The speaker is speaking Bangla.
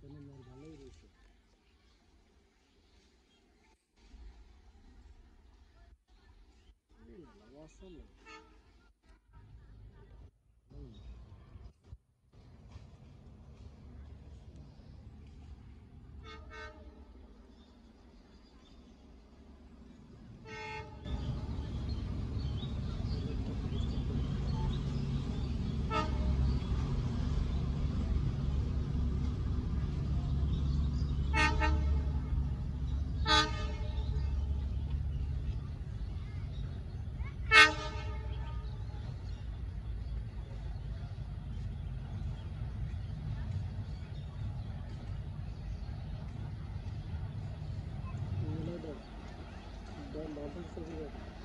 চ্যানেল আর ভালোই রয়েছে অসম 不是，是这个。